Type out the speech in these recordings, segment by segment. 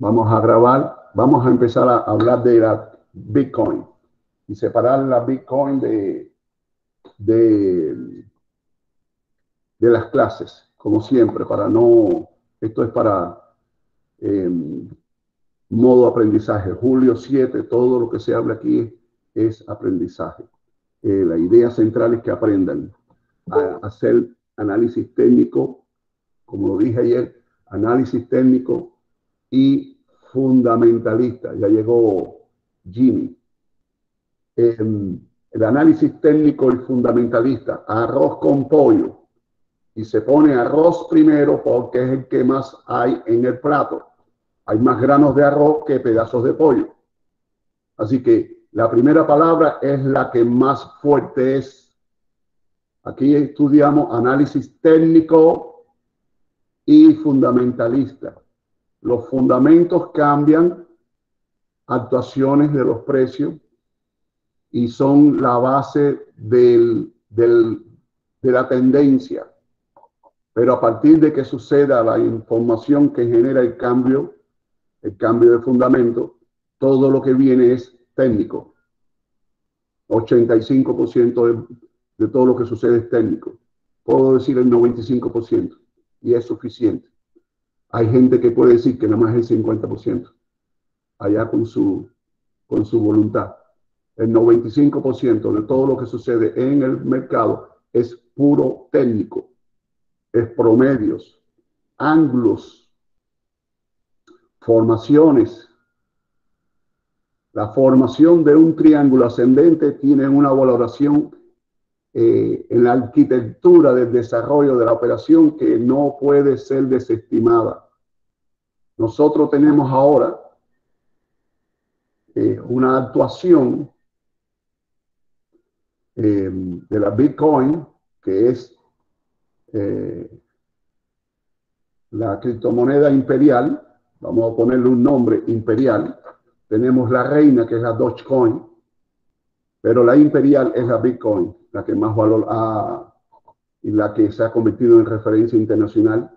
Vamos a grabar, vamos a empezar a hablar de la Bitcoin y separar la Bitcoin de, de, las clases, como siempre, para no, esto es para em, modo aprendizaje. Julio 7, todo lo que se habla aquí es aprendizaje. Eh, la idea central es que aprendan a hacer análisis técnico, como lo dije ayer, análisis técnico y fundamentalista. Ya llegó Jimmy. Em, el análisis técnico y fundamentalista, arroz con pollo. Y se pone arroz primero porque es el que más hay en el plato. Hay más granos de arroz que pedazos de pollo. Así que la primera palabra es la que más fuerte es. Aquí estudiamos análisis técnico y fundamentalista. Los fundamentos cambian, actuaciones de los precios y son la base del, de la tendencia. Pero a partir de que suceda la información que genera el cambio, el cambio de fundamento, todo lo que viene es técnico. 85% de, de todo lo que sucede es técnico. Puedo decir el 95% y es suficiente. Hay gente que puede decir que nada más es el 50%, allá con su, con su voluntad. El 95% de todo lo que sucede en el mercado es puro técnico, es promedios, ángulos, formaciones. La formación de un triángulo ascendente tiene una valoración eh, en la arquitectura del desarrollo de la operación que no puede ser desestimada. Nosotros tenemos ahora eh, una actuación eh, de la Bitcoin, que es la criptomoneda imperial, vamos a ponerle un nombre imperial, tenemos la reina que es la Dogecoin, pero la imperial es la Bitcoin la que más valor ha y la que se ha convertido en referencia internacional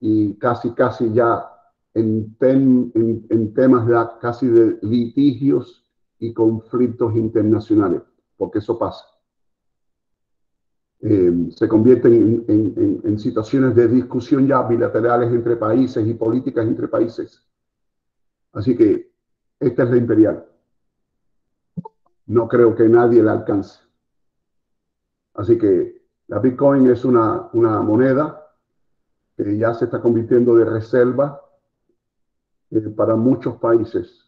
y casi, casi ya en, en, temas ya casi de litigios y conflictos internacionales, porque eso pasa. Eh, se convierten en, en, situaciones de discusión ya bilaterales entre países y políticas entre países. Así que esta es la imperial. No creo que nadie la alcance. Así que la Bitcoin es una, moneda que ya se está convirtiendo de reserva eh, para muchos países.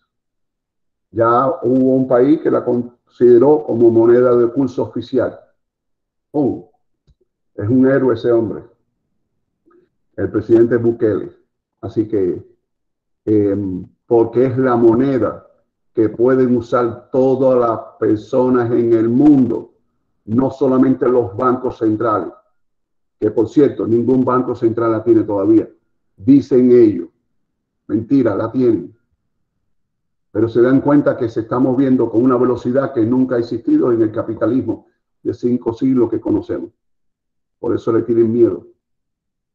Ya hubo un país que la consideró como moneda de curso oficial. Oh, es un héroe ese hombre, el presidente Bukele. Así que, em, porque es la moneda que pueden usar todas las personas en el mundo no solamente los bancos centrales, que por cierto, ningún banco central la tiene todavía. Dicen ellos. Mentira, la tienen. Pero se dan cuenta que se está moviendo con una velocidad que nunca ha existido en el capitalismo de cinco siglos que conocemos. Por eso le tienen miedo.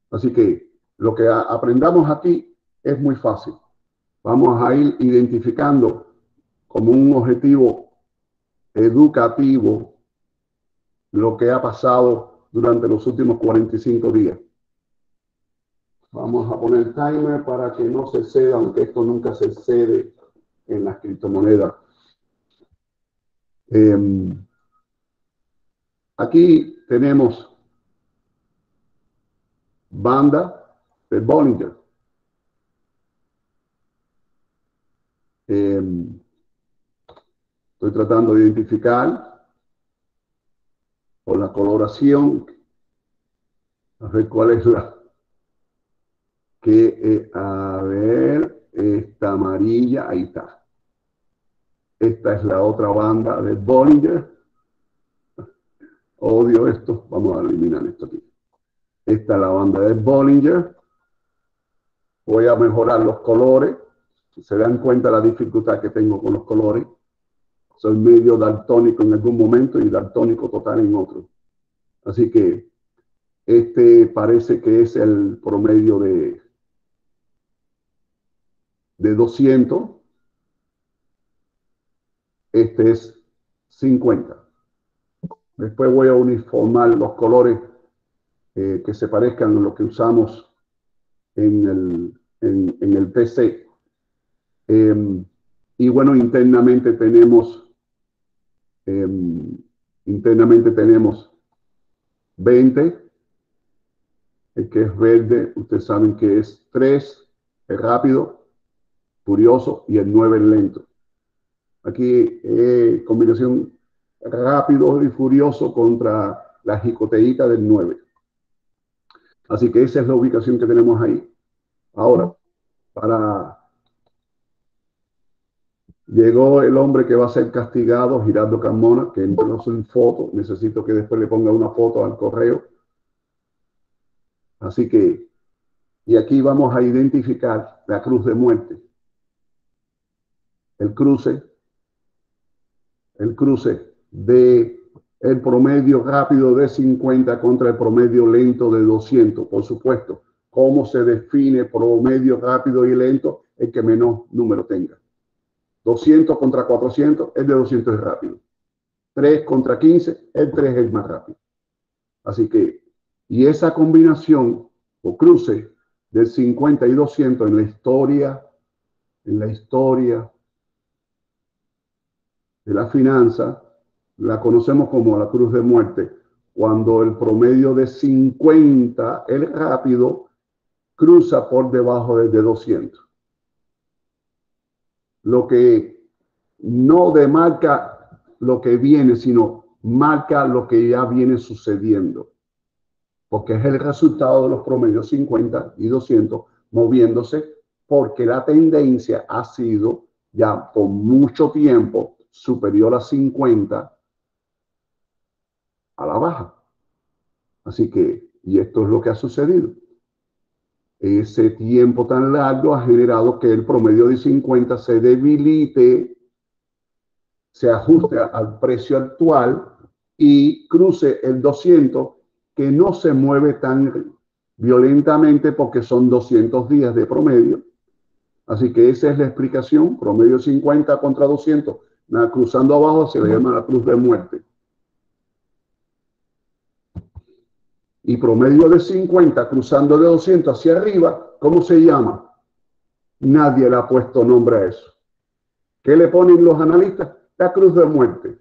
Así que lo que aprendamos aquí es muy fácil. Vamos a ir identificando como un objetivo educativo lo que ha pasado durante los últimos 45 días. Vamos a poner timer para que no se ceda, aunque esto nunca se cede en las criptomonedas. Em, aquí tenemos banda de Bollinger. Em, estoy tratando de identificar o la coloración, a ver cuál es la que, eh, a ver, esta amarilla, ahí está. Esta es la otra banda de Bollinger. Odio esto, vamos a eliminar esto aquí. Esta es la banda de Bollinger. Voy a mejorar los colores. Se dan cuenta la dificultad que tengo con los colores soy medio daltónico en algún momento y daltónico total en otro. Así que este parece que es el promedio de, de 200, este es 50. Después voy a uniformar los colores eh, que se parezcan a lo que usamos en el, en, el PC. Em, y bueno, internamente tenemos, em, internamente tenemos 20, el que es verde, ustedes saben que es 3, es rápido, furioso, y el 9 es lento. Aquí eh, combinación rápido y furioso contra la jicoteíta del 9. Así que esa es la ubicación que tenemos ahí. Ahora, para... Llegó el hombre que va a ser castigado, Girardo Carmona, que entró en foto. Necesito que después le ponga una foto al correo. Así que, y aquí vamos a identificar la cruz de muerte. El cruce, el cruce de el promedio rápido de 50 contra el promedio lento de 200. Por supuesto, ¿cómo se define promedio rápido y lento? El que menos número tenga. 200 contra 400, el de 200 es rápido. 3 contra 15, el 3 es más rápido. Así que, y esa combinación o cruce del 50 y 200 en la historia, en la historia de la finanza, la conocemos como la cruz de muerte, cuando el promedio de 50, el rápido, cruza por debajo de 200. Lo que no demarca lo que viene, sino marca lo que ya viene sucediendo, porque es el resultado de los promedios 50 y 200 moviéndose, porque la tendencia ha sido ya por mucho tiempo superior a 50 a la baja. Así que, y esto es lo que ha sucedido. Ese tiempo tan largo ha generado que el promedio de 50 se debilite, se ajuste al precio actual y cruce el 200 que no se mueve tan violentamente porque son 200 días de promedio. Así que esa es la explicación, promedio 50 contra 200, cruzando abajo se le llama la cruz de muerte. Y promedio de 50 cruzando de 200 hacia arriba, ¿cómo se llama? Nadie le ha puesto nombre a eso. ¿Qué le ponen los analistas? La cruz de muerte.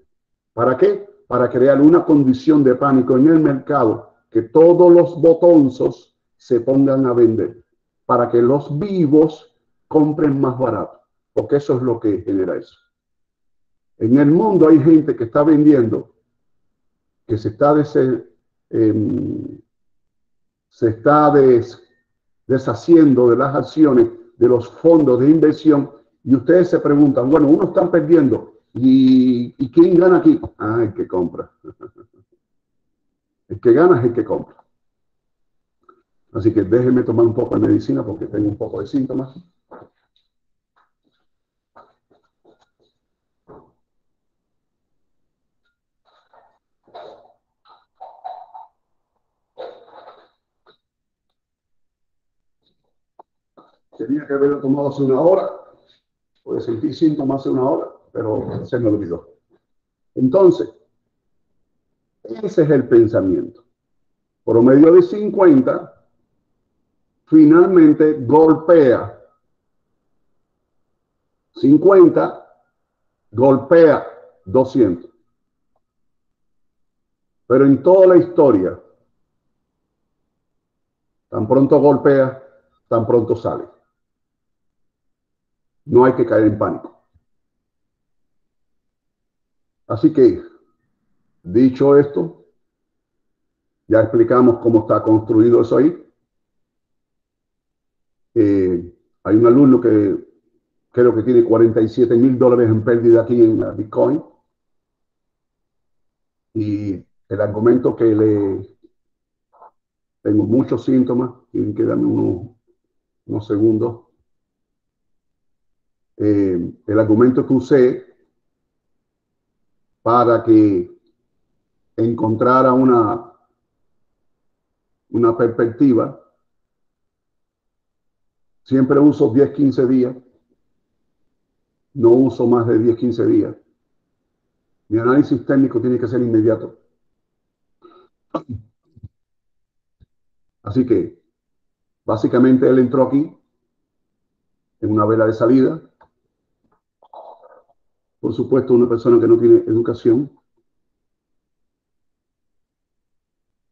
¿Para qué? Para crear una condición de pánico en el mercado, que todos los botonzos se pongan a vender, para que los vivos compren más barato, porque eso es lo que genera eso. En el mundo hay gente que está vendiendo, que se está Em, se está deshaciendo de las acciones de los fondos de inversión y ustedes se preguntan, bueno, uno están perdiendo y, y ¿quién gana aquí? Ah, el que compra. El que gana es el que compra. Así que déjenme tomar un poco de medicina porque tengo un poco de síntomas. Tenía que haberlo tomado hace una hora, porque sentí síntomas hace una hora, pero se me olvidó. Entonces, ese es el pensamiento. Promedio de 50, finalmente golpea 50, golpea 200. Pero en toda la historia, tan pronto golpea, tan pronto sale. No hay que caer en pánico. Así que, dicho esto, ya explicamos cómo está construido eso ahí. Eh, hay un alumno que creo que tiene 47 mil dólares en pérdida aquí en Bitcoin. Y el argumento que le tengo muchos síntomas, tienen que darme unos, unos segundos. Eh, el argumento que usé para que encontrara una, una perspectiva, siempre uso 10, 15 días no uso más de 10, 15 días. Mi análisis técnico tiene que ser inmediato. Así que, básicamente, él entró aquí en una vela de salida. Por supuesto, una persona que no tiene educación.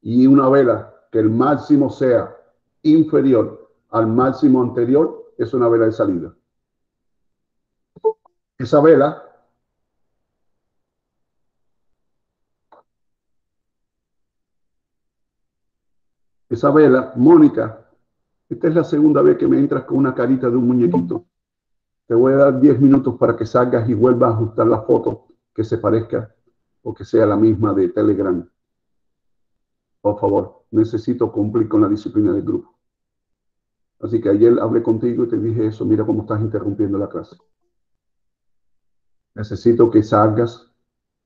Y una vela que el máximo sea inferior al máximo anterior es una vela de salida. Esa vela esa vela, Mónica, esta es la segunda vez que me entras con una carita de un muñequito. Te voy a dar 10 minutos para que salgas y vuelvas a ajustar la foto que se parezca o que sea la misma de Telegram. Por favor, necesito cumplir con la disciplina del grupo. Así que ayer hablé contigo y te dije eso, mira cómo estás interrumpiendo la clase. Necesito que salgas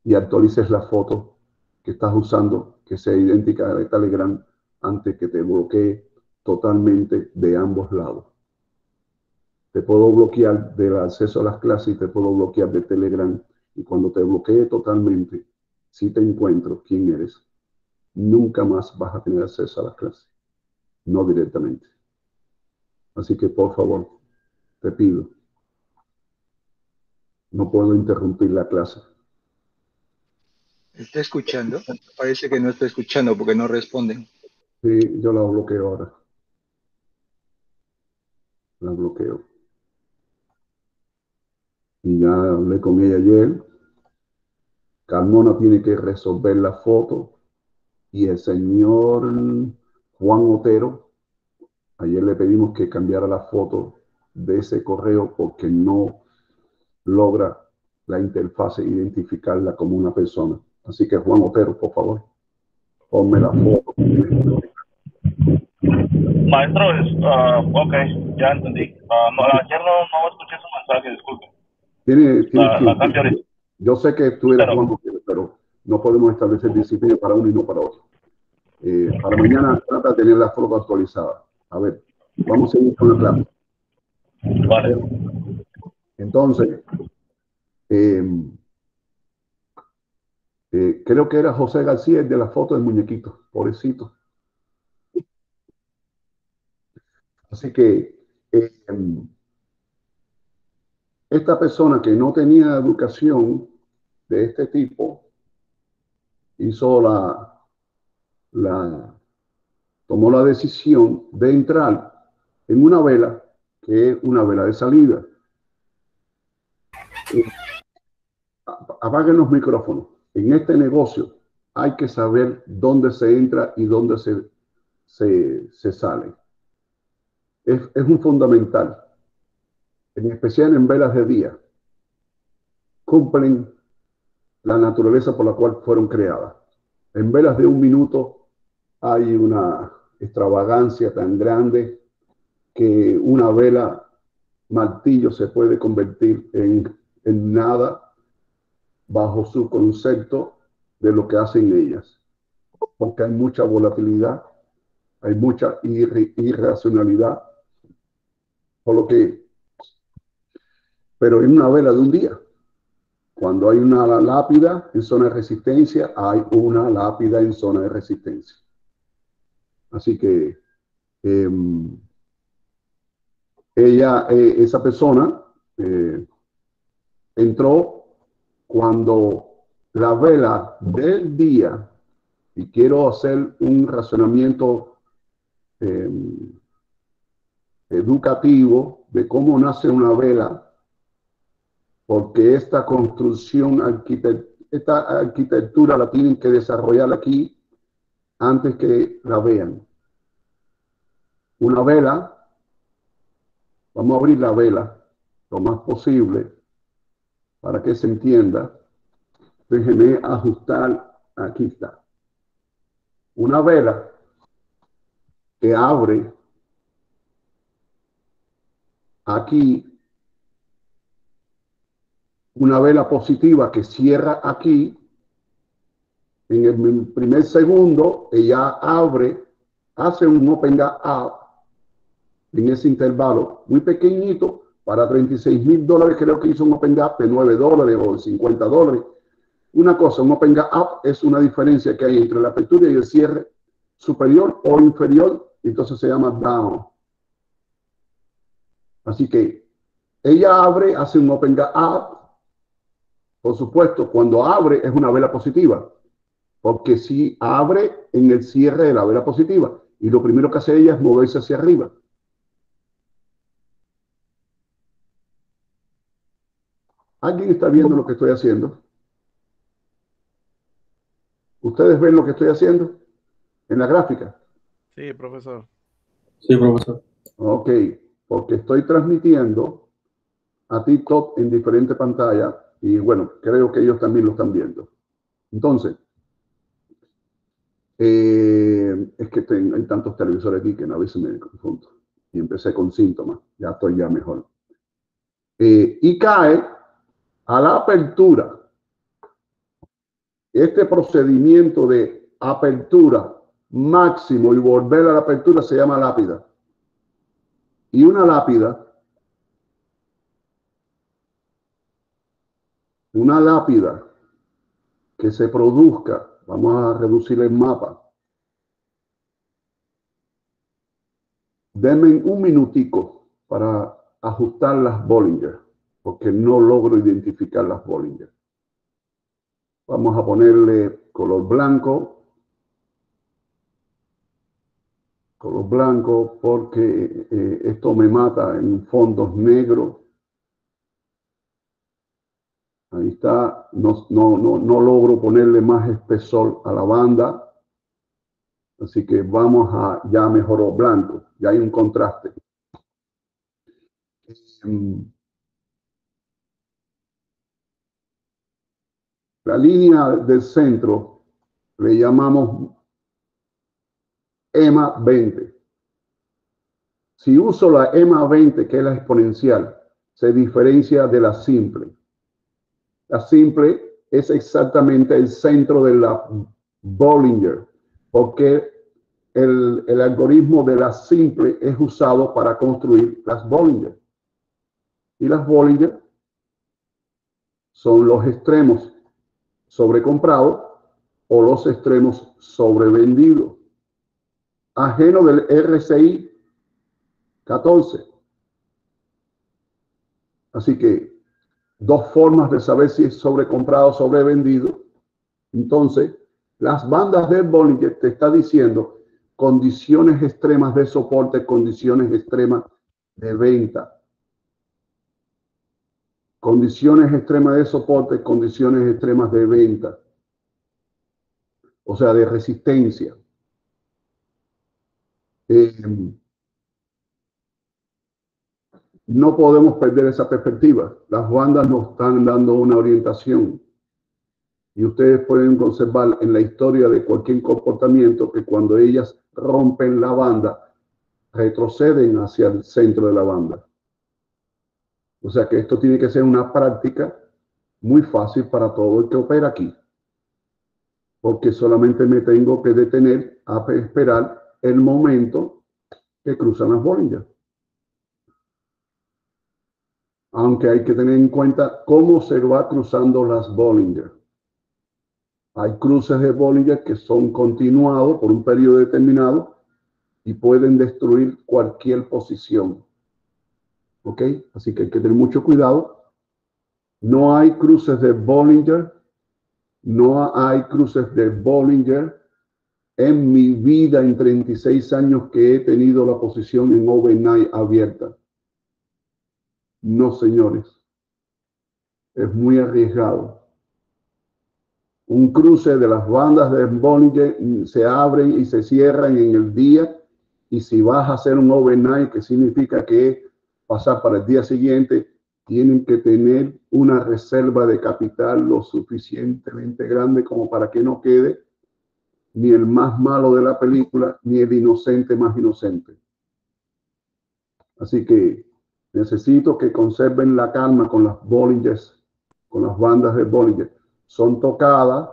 y actualices la foto que estás usando, que sea idéntica a de Telegram, antes que te bloquee totalmente de ambos lados. Te puedo bloquear del acceso a las clases y te puedo bloquear de Telegram. Y cuando te bloquee totalmente, si te encuentro quién eres, nunca más vas a tener acceso a las clases. No directamente. Así que por favor, te pido, no puedo interrumpir la clase. ¿Está escuchando? Parece que no está escuchando porque no responden. Sí, yo la bloqueo ahora. La bloqueo. Y ya hablé con ella ayer. Carmona tiene que resolver la foto. Y el señor Juan Otero, ayer le pedimos que cambiara la foto de ese correo porque no logra la interfase identificarla como una persona. Así que Juan Otero, por favor, ponme la foto. Maestro, uh, ok, ya entendí. Uh, no, ayer no, no, escuché su mensaje, disculpe. Tiene, tiene la, Yo sé que tú eres pero, no podemos establecer disciplina para uno y no para otro. Eh, para mañana trata de tener la foto actualizada. A ver, vamos a seguir con la clase. Vale. Entonces, eh, eh, creo que era José García el de la foto del muñequito, pobrecito. Así que eh, esta persona que no tenía educación de este tipo hizo la, la, tomó la decisión de entrar en una vela que es una vela de salida. Eh, apaguen los micrófonos. En este negocio hay que saber dónde se entra y dónde se, se, se sale es, un fundamental, en especial en velas de día, cumplen la naturaleza por la cual fueron creadas. En velas de un minuto hay una extravagancia tan grande que una vela martillo se puede convertir en, en nada bajo su concepto de lo que hacen ellas, porque hay mucha volatilidad, hay mucha irracionalidad por lo que, pero en una vela de un día. Cuando hay una lápida en zona de resistencia, hay una lápida en zona de resistencia. Así que em, ella, eh, esa persona, eh, entró cuando la vela del día, y quiero hacer un razonamiento em, educativo de cómo nace una vela, porque esta construcción, esta arquitectura la tienen que desarrollar aquí antes que la vean. Una vela, vamos a abrir la vela lo más posible para que se entienda. Déjenme ajustar, aquí está. Una vela que abre aquí una vela positiva que cierra aquí. En el primer segundo, ella abre, hace un open gap en ese intervalo muy pequeñito, Para 36 mil dólares creo que hizo un Open Gap de 9 dólares o 50 dólares. Una cosa, un Open Gap es una diferencia que hay entre la apertura y el cierre superior o inferior, entonces se llama down. Así que ella abre, hace un Open Gap. Por supuesto, cuando abre es una vela positiva, porque si abre en el cierre de la vela positiva y lo primero que hace ella es moverse hacia arriba. ¿Alguien está viendo lo que estoy haciendo? ¿Ustedes ven lo que estoy haciendo en la gráfica? Sí, profesor. Sí, profesor. Ok, porque estoy transmitiendo a TikTok en diferentes pantallas y bueno, creo que ellos también lo están viendo. Entonces, eh, es que hay tantos televisores aquí que a veces me confundo. Y empecé con síntomas, ya estoy ya mejor. Eh, y cae a la apertura. Este procedimiento de apertura máximo y volver a la apertura se llama lápida. Y una lápida, una lápida que se produzca, vamos a reducir el mapa. Denme un minutico para ajustar las Bollinger porque no logro identificar las Bollinger. Vamos a ponerle color blanco. Color blanco porque eh, esto me mata en fondos negros. Ahí no, no logro ponerle más espesor a la banda. Así que vamos a, ya mejoró blanco. Ya hay un contraste. Em, La línea del centro le llamamos EMA 20. Si uso la EMA 20, que es la exponencial, se diferencia de la simple. La simple es exactamente el centro de la Bollinger, porque el, el, algoritmo de la simple es usado para construir las Bollinger. Y las Bollinger son los extremos sobrecomprado o los extremos sobrevendidos. Ajeno del RCI 14. Así que dos formas de saber si es sobrecomprado o sobrevendido. Entonces, las bandas de Bollinger te está diciendo condiciones extremas de soporte, condiciones extremas de venta condiciones extremas de soporte, condiciones extremas de venta, o sea, de resistencia. Eh, no podemos perder esa perspectiva. Las bandas nos están dando una orientación y ustedes pueden conservar en la historia de cualquier comportamiento que cuando ellas rompen la banda, retroceden hacia el centro de la banda. O sea que esto tiene que ser una práctica muy fácil para todo el que opera aquí. Porque solamente me tengo que detener a esperar el momento que cruzan las Bollinger. Aunque hay que tener en cuenta cómo se va cruzando las Bollinger. Hay cruces de Bollinger que son continuados por un periodo determinado y pueden destruir cualquier posición. ¿Ok? Así que hay que tener mucho cuidado. No hay cruces de Bollinger. No hay cruces de Bollinger en mi vida en 36 años que he tenido la posición en overnight abierta. No, señores. Es muy arriesgado. Un cruce de las bandas de Bollinger se abren y se cierran en el día. Y si vas a hacer un overnight, que significa que pasar para el día siguiente, tienen que tener una reserva de capital lo suficientemente grande como para que no quede ni el más malo de la película, ni el inocente más inocente. Así que necesito que conserven la calma con las Bollingers, con las bandas de Bollinger. Son tocadas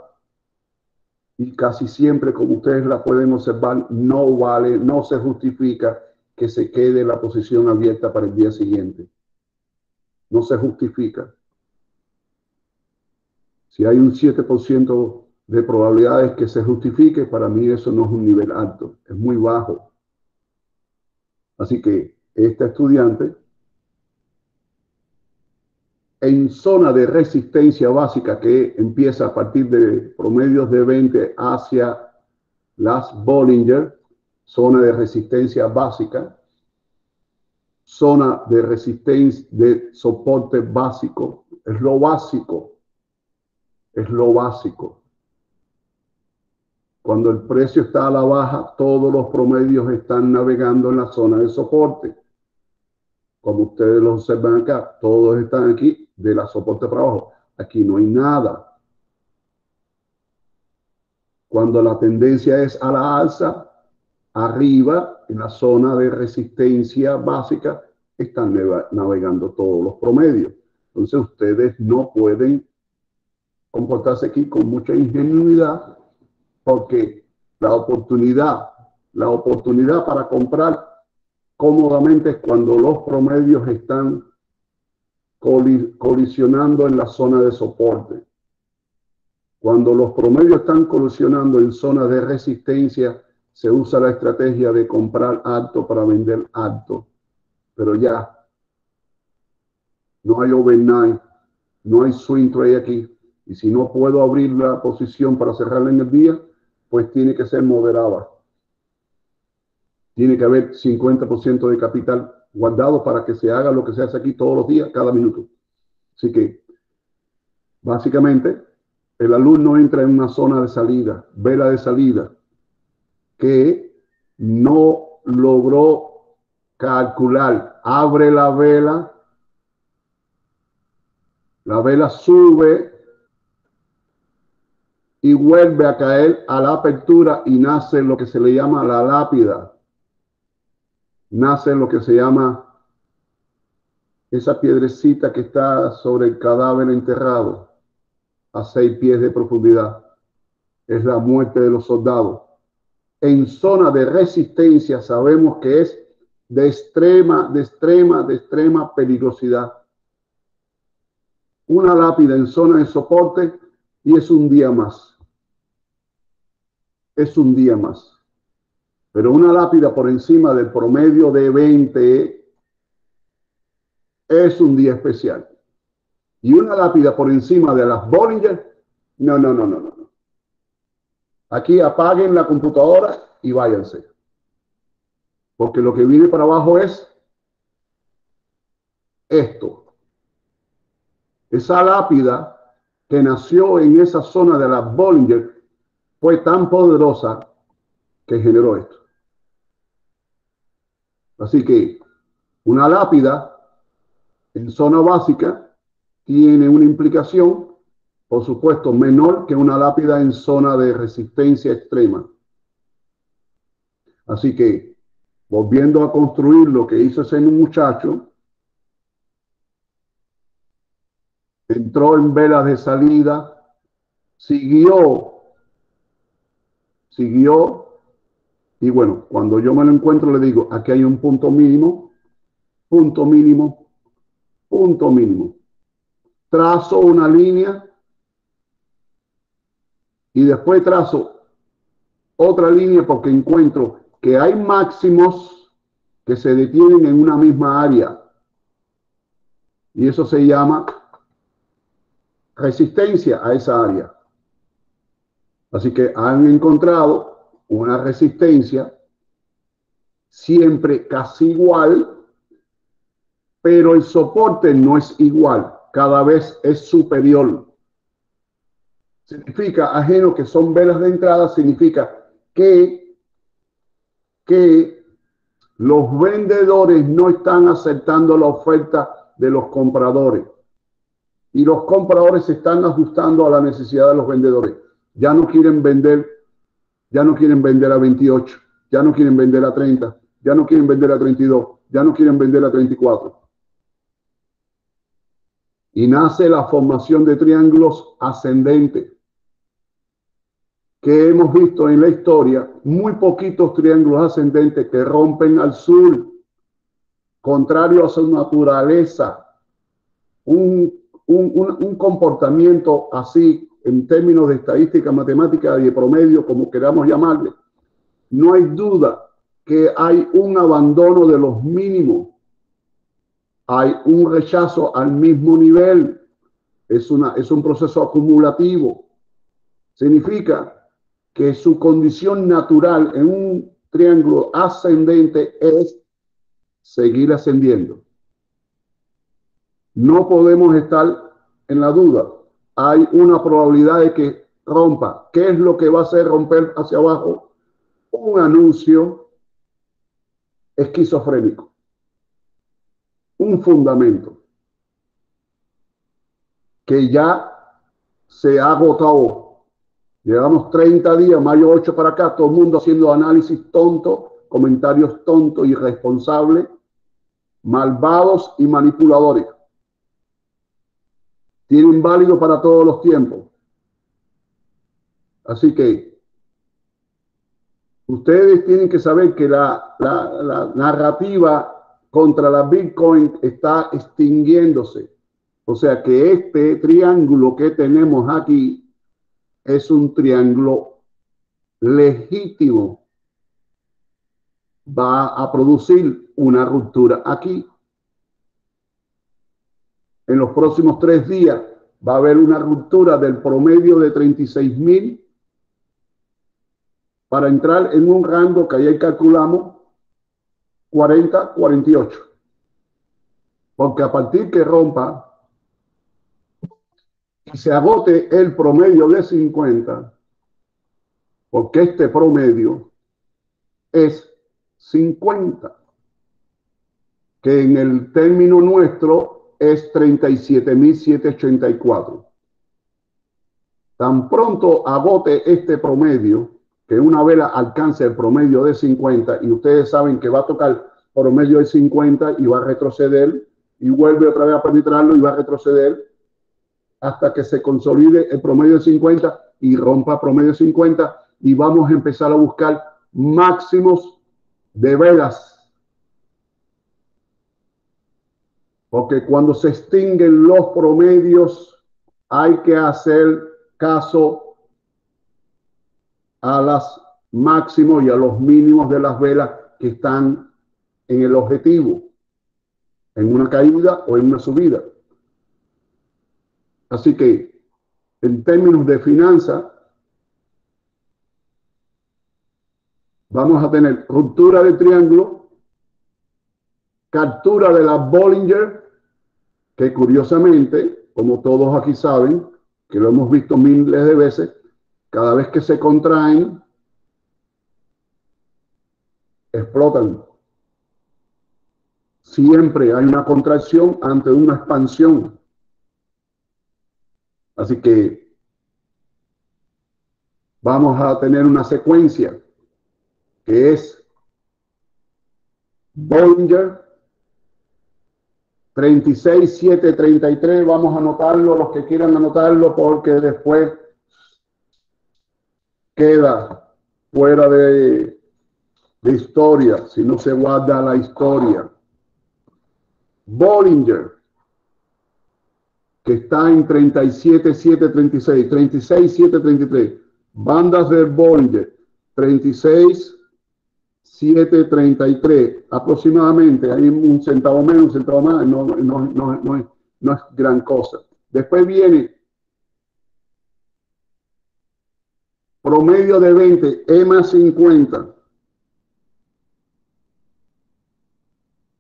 y casi siempre, como ustedes la pueden observar, no vale, no se justifica que se quede la posición abierta para el día siguiente. no se justifica. Si hay un 7% de probabilidades que se justifique, para mí eso no es un nivel alto, es muy bajo. Así que esta estudiante en zona de resistencia básica que empieza a partir de promedios de 20 hacia las Bollinger, zona de resistencia básica, zona de resistencia de soporte básico, es lo básico, es lo básico. Cuando el precio está a la baja, todos los promedios están navegando en la zona de soporte. Como ustedes lo observan acá, todos están aquí de la soporte para abajo. Aquí no hay nada. Cuando la tendencia es a la alza, arriba, en la zona de resistencia básica, están navegando todos los promedios. Entonces ustedes no pueden comportarse aquí con mucha ingenuidad porque la oportunidad, la oportunidad para comprar cómodamente es cuando los promedios están colisionando en la zona de soporte. Cuando los promedios están colisionando en zona de resistencia, se usa la estrategia de comprar alto para vender alto. Pero ya no hay overnight, no hay swing trade aquí. Y si no puedo abrir la posición para cerrarla en el día, pues tiene que ser moderada. Tiene que haber 50% de capital guardado para que se haga lo que se hace aquí todos los días, cada minuto. Así que, básicamente, el alumno entra en una zona de salida, vela de salida, que no logró calcular. Abre la vela, la vela sube y vuelve a caer a la apertura y nace lo que se le llama la lápida nace lo que se llama esa piedrecita que está sobre el cadáver enterrado a seis pies de profundidad. Es la muerte de los soldados. En zona de resistencia sabemos que es de extrema, de extrema, de extrema peligrosidad. Una lápida en zona de soporte y es un día más. Es un día más. Pero una lápida por encima del promedio de 20 es un día especial. Y una lápida por encima de las Bollinger, no, no, no, no, no. Aquí apaguen la computadora y váyanse. Porque lo que viene para abajo es esto. Esa lápida que nació en esa zona de las Bollinger fue tan poderosa que generó esto. Así que una lápida en zona básica tiene una implicación, por supuesto, menor que una lápida en zona de resistencia extrema. Así que, volviendo a construir lo que hizo ese muchacho, entró en velas de salida, siguió, siguió y bueno, cuando yo me lo encuentro, le digo, aquí hay un punto mínimo, punto mínimo, punto mínimo. Trazo una línea y después trazo otra línea porque encuentro que hay máximos que se detienen en una misma área. Y eso se llama resistencia a esa área. Así que han encontrado una resistencia siempre casi igual, pero el soporte no es igual, cada vez es superior. Significa, ajeno que son velas de entrada, significa que, que los vendedores no están aceptando la oferta de los compradores. Y los compradores se están ajustando a la necesidad de los vendedores. Ya no quieren vender ya no quieren vender a 28, ya no quieren vender a 30, ya no quieren vender a 32, ya no quieren vender a 34. Y nace la formación de triángulos ascendentes, que hemos visto en la historia, muy poquitos triángulos ascendentes que rompen al sur, contrario a su naturaleza. un, un, comportamiento así en términos de estadística matemática y de promedio, como queramos llamarle, no hay duda que hay un abandono de los mínimos, hay un rechazo al mismo nivel, es, una, es un proceso acumulativo. Significa que su condición natural en un triángulo ascendente es seguir ascendiendo. No podemos estar en la duda. Hay una probabilidad de que rompa. ¿Qué es lo que va a hacer romper hacia abajo? Un anuncio esquizofrénico. Un fundamento que ya se ha agotado. Llevamos 30 días, mayo 8 para acá, todo el mundo haciendo análisis tonto, comentarios tontos, irresponsables, malvados y manipuladores. Tienen válido para todos los tiempos. Así que ustedes tienen que saber que la, la narrativa contra la Bitcoin está extinguiéndose. O sea que este triángulo que tenemos aquí es un triángulo legítimo. Va a producir una ruptura aquí. En los próximos tres días va a haber una ruptura del promedio de 36 mil para entrar en un rango que ahí calculamos 40, 48. Porque a partir que rompa y se agote el promedio de 50, porque este promedio es 50, que en el término nuestro es 37.784. Tan pronto agote este promedio, que una vela alcance el promedio de 50, y ustedes saben que va a tocar promedio de 50 y va a retroceder, y vuelve otra vez a penetrarlo y va a retroceder, hasta que se consolide el promedio de 50 y rompa promedio de 50 y vamos a empezar a buscar máximos de velas. Porque cuando se extinguen los promedios hay que hacer caso a las máximos y a los mínimos de las velas que están en el objetivo, en una caída o en una subida. Así que, en términos de finanzas, vamos a tener ruptura de triángulo, captura de la Bollinger, que curiosamente, como todos aquí saben, que lo hemos visto miles de veces, cada vez que se contraen, explotan. Siempre hay una contracción ante una expansión. Así que vamos a tener una secuencia que es Bollinger 36733. Vamos a anotarlo, los que quieran anotarlo, porque después queda fuera de, de historia, si no se guarda la historia. Bollinger que está en 37, 7, 36, 36, 7, 33. Bandas de Bollinger, 36, 7, 33. Aproximadamente, hay un centavo menos, un centavo más, no, no, no, es, no es gran cosa. Después viene promedio de 20, EMA 50.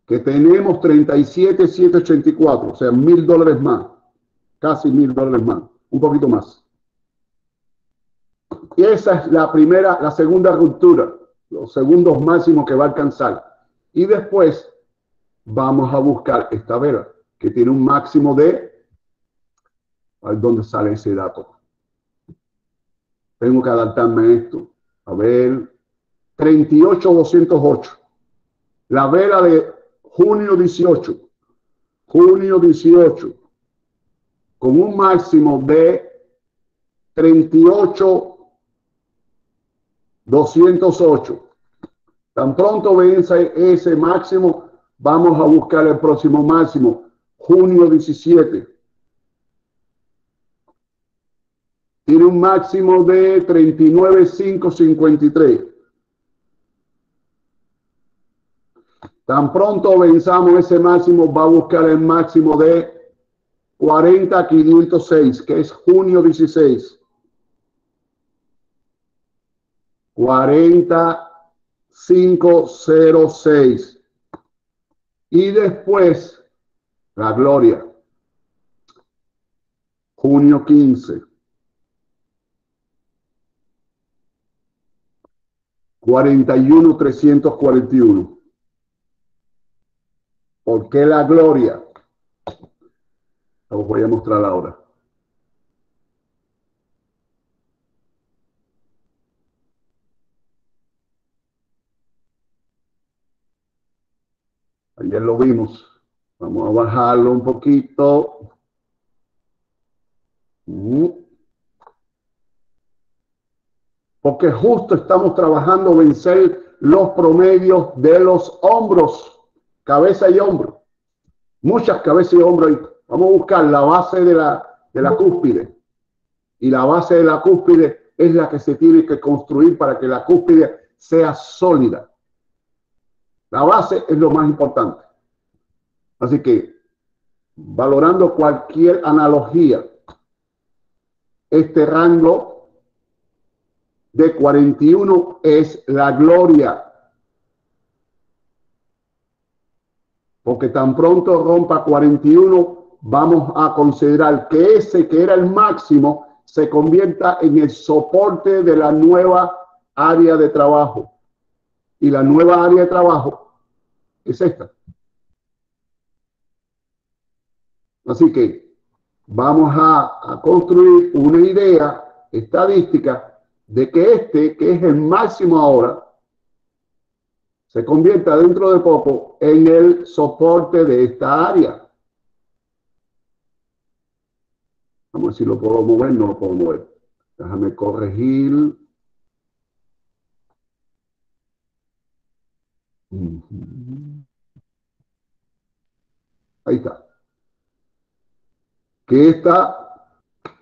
Que tenemos 37, 784, o sea, mil dólares más casi mil dólares más, un poquito más. Y esa es la primera, la segunda ruptura, los segundos máximos que va a alcanzar. Y después vamos a buscar esta vela, que tiene un máximo de, a dónde sale ese dato. Tengo que adaptarme a esto. A ver, 38208. La vela de junio 18. Junio 18 con un máximo de 38 208. Tan pronto vence ese máximo, vamos a buscar el próximo máximo. junio 17. Tiene un máximo de 39,553. Tan pronto venzamos ese máximo, va a buscar el máximo de 40,506, que es junio 16. 40,506. Y después, la gloria. Junio 15. 41, 341. ¿Por qué la gloria? Os voy a mostrar ahora. Ayer lo vimos. Vamos a bajarlo un poquito. Porque justo estamos trabajando vencer los promedios de los hombros, cabeza y hombro. Muchas cabezas y hombros. Vamos a buscar la base de la, de la cúspide. Y la base de la cúspide es la que se tiene que construir para que la cúspide sea sólida. La base es lo más importante. Así que, valorando cualquier analogía, este rango de 41 es la gloria. Porque tan pronto rompa 41, vamos a considerar que ese que era el máximo se convierta en el soporte de la nueva área de trabajo. Y la nueva área de trabajo es esta. Así que vamos a, construir una idea estadística de que este, que es el máximo ahora, se convierta dentro de poco en el soporte de esta área. Vamos a ver si lo puedo mover, no lo puedo mover. Déjame corregir. Ahí está. Que está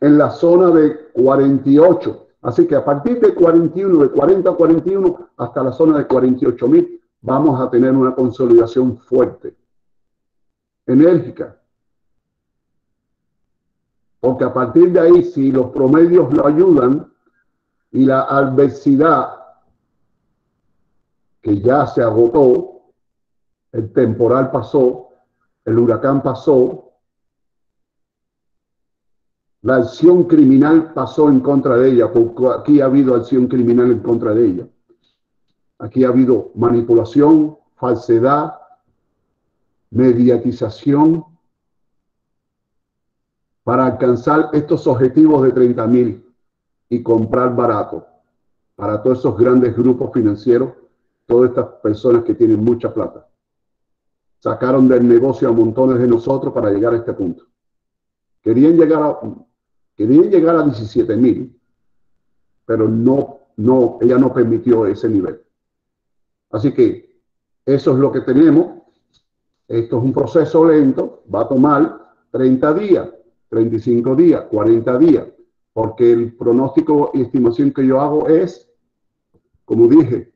en la zona de 48. Así que a partir de 41, de 40 a 41 hasta la zona de 48 mil, vamos a tener una consolidación fuerte, enérgica. Porque a partir de ahí, si los promedios lo ayudan y la adversidad que ya se agotó, el temporal pasó, el huracán pasó, la acción criminal pasó en contra de ella, aquí ha habido acción criminal en contra de ella. Aquí ha habido manipulación, falsedad, mediatización para alcanzar estos objetivos de 30 mil y comprar barato para todos esos grandes grupos financieros, todas estas personas que tienen mucha plata. Sacaron del negocio a montones de nosotros para llegar a este punto. Querían llegar a, Querían llegar a 17 mil, pero no, no, ella no permitió ese nivel. Así que eso es lo que tenemos. Esto es un proceso lento, va a tomar 30 días, 35 días, 40 días, porque el pronóstico y estimación que yo hago es, como dije,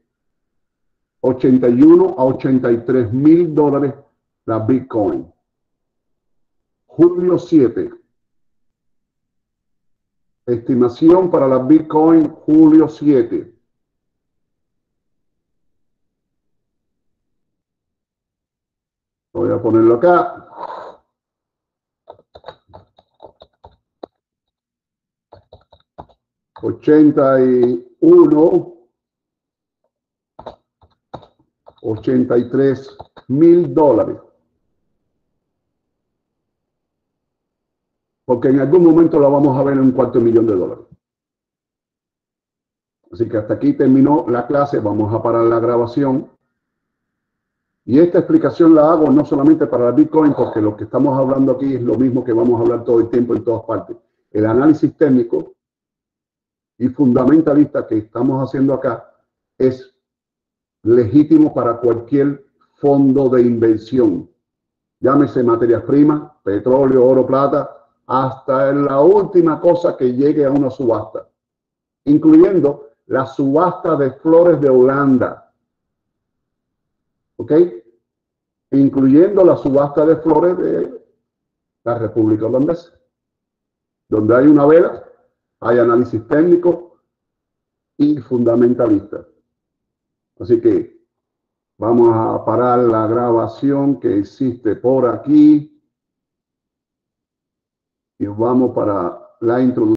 81 a 83 mil dólares la Bitcoin. Julio 7, Estimación para la Bitcoin julio 7. Voy a ponerlo acá. Ochenta y uno, ochenta y tres mil dólares. Porque en algún momento la vamos a ver en un cuarto de millón de dólares. Así que hasta aquí terminó la clase, vamos a parar la grabación. Y esta explicación la hago no solamente para la Bitcoin, porque lo que estamos hablando aquí es lo mismo que vamos a hablar todo el tiempo en todas partes. El análisis técnico y fundamentalista que estamos haciendo acá es legítimo para cualquier fondo de inversión llámese materias primas, petróleo, oro, plata, hasta la última cosa que llegue a una subasta, incluyendo la subasta de flores de Holanda. ¿Ok? Incluyendo la subasta de flores de la República Holandesa. Donde hay una vela, hay análisis técnico y fundamentalista. Así que vamos a parar la grabación que existe por aquí vamos para la introducción.